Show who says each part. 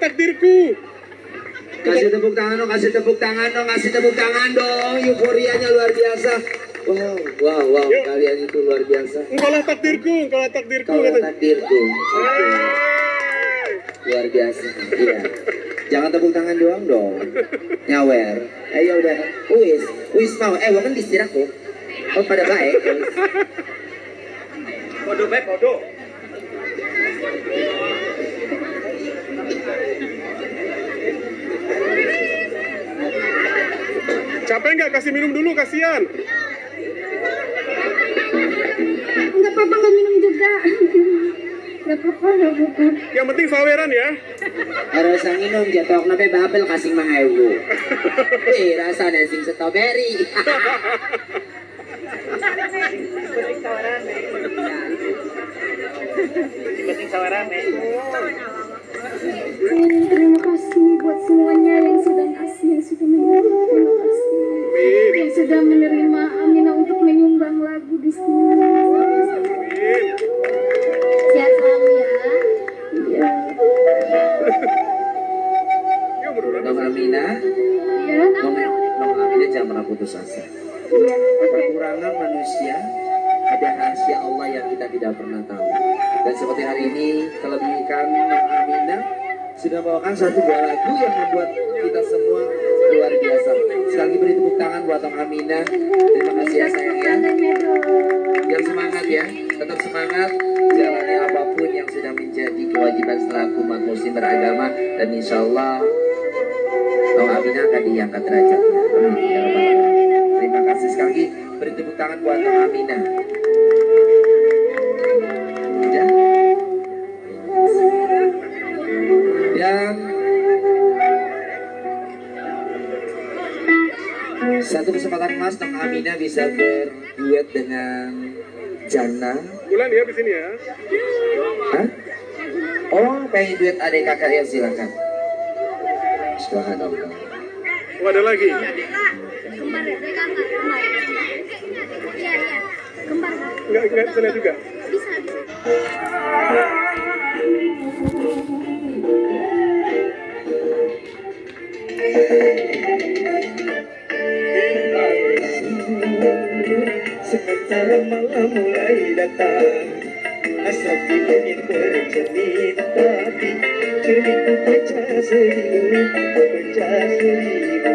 Speaker 1: takdirku.
Speaker 2: Kasih tepuk tangan dong, kasih tepuk tangan dong, kasih tepuk tangan dong. Euforianya luar biasa. Wow, wow, wow,
Speaker 1: Yuk.
Speaker 2: kalian itu luar biasa.
Speaker 1: Engkaulah takdirku, engkaulah takdirku. Katanya.
Speaker 2: takdirku,
Speaker 1: Hey.
Speaker 2: luar biasa. Iya. Jangan tepuk tangan doang dong. Nyawer. Ayo udah. Wis, wis mau. Eh, wakan istirahat kok. Oh, pada baik.
Speaker 1: Podo baik, podo. Capek nggak kasih minum dulu kasihan.
Speaker 3: Enggak apa-apa enggak minum juga. Enggak apa-apa, enggak apa-apa.
Speaker 1: Yang penting saweran ya.
Speaker 2: Harus ang inom jatok na babel kasing mga ewo. Eh, rasa na sing strawberry.
Speaker 3: Hmm,
Speaker 2: rahasia Allah yang kita tidak pernah tahu. Dan seperti hari ini kelebihan Nong Amina sudah membawakan satu buah lagu yang membuat kita semua luar biasa. Sekali lagi beri tepuk tangan buat Nong Amina. Terima kasih ya sayang ya. Yang semangat ya, tetap semangat. Jalani apa pun yang sudah menjadi kewajiban selaku umat muslim beragama dan insya Allah Nong Amina akan diangkat derajatnya. Amin. Ya. Terima kasih sekali lagi. Beri tepuk tangan buat Nong satu kesempatan emas Nong Amina bisa berduet dengan Jana.
Speaker 1: Bulan ya di sini ya.
Speaker 2: Hah? Oh, pengen duet adik kakak ya silakan. Subhanallah.
Speaker 1: Oh, ada lagi.
Speaker 3: Kembar ya? Kembar. Iya, iya. Kembar.
Speaker 1: Enggak, enggak bisa juga.
Speaker 3: Bisa, bisa.
Speaker 2: Malam mulai datang di langit bercermin Tapi cermin pecah seribu Pecah seribu